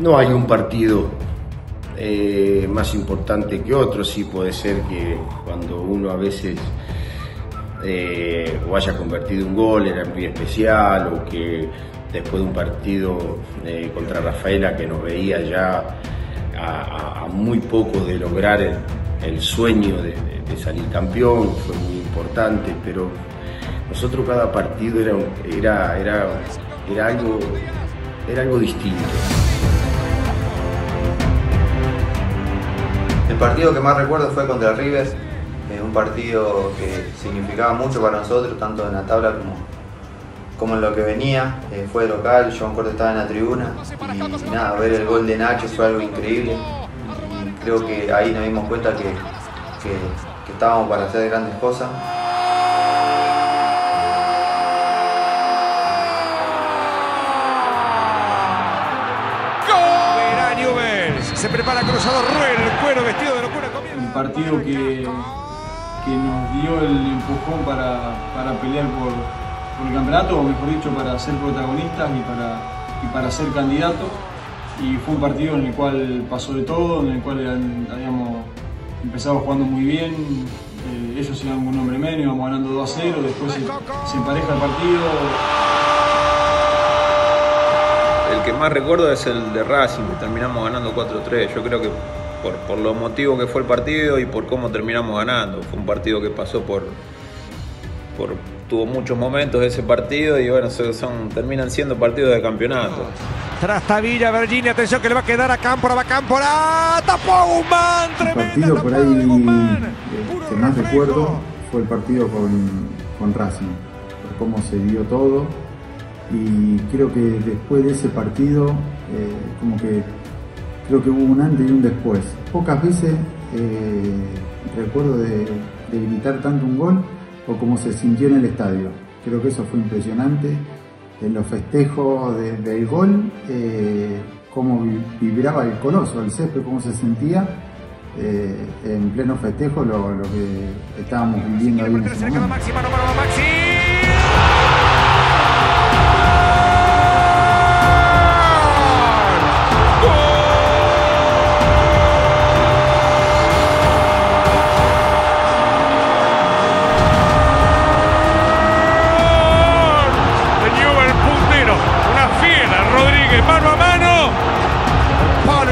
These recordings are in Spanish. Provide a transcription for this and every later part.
No hay un partido eh, más importante que otro, sí puede ser que cuando uno a veces eh, o haya convertido un gol era muy especial o que después de un partido eh, contra Rafaela que nos veía ya a, muy poco de lograr el, sueño de, salir campeón, fue muy importante, pero nosotros cada partido era, era, era, era, algo, era algo distinto. Partido que más recuerdo fue contra River, eh, un partido que significaba mucho para nosotros, tanto en la tabla como, como en lo que venía. Eh, fue local, yo me acuerdo estaba en la tribuna y, nada, ver el gol de Nacho fue algo increíble. Y creo que ahí nos dimos cuenta que, que estábamos para hacer grandes cosas. Se prepara cruzado Ruel, el cuero vestido partido que, que nos dio el empujón para, para pelear por, por, el campeonato, o mejor dicho, para ser protagonistas y para, y para ser candidatos. Y fue un partido en el cual pasó de todo, en el cual habíamos empezado jugando muy bien. Eh, ellos con un hombre menos, íbamos ganando 2 a 0, después se, se empareja el partido el que más recuerdo es el de Racing, que terminamos ganando 4-3. Yo creo que por, por lo motivo que fue el partido y por cómo terminamos ganando. Fue un partido que pasó por, por tuvo muchos momentos ese partido y bueno, son, terminan siendo partidos de campeonato. Tras Tavilla, Virginia, atención que le va a quedar a Cámpora, va Cámpora, tapó un man, El partido por ahí que más recuerdo fue el partido con, con Racing, por cómo se dio todo y creo que después de ese partido, eh, como que creo que hubo un antes y un después. Pocas veces eh, recuerdo de, de, gritar tanto un gol o como se sintió en el estadio. Creo que eso fue impresionante. En los festejos del gol, eh, cómo vibraba el coloso, el césped, cómo se sentía. en pleno festejo lo, lo, que estábamos viviendo ahí en ese momento.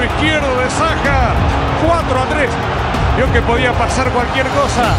Izquierdo de Saja. 4 a 3. Vio que podía pasar cualquier cosa.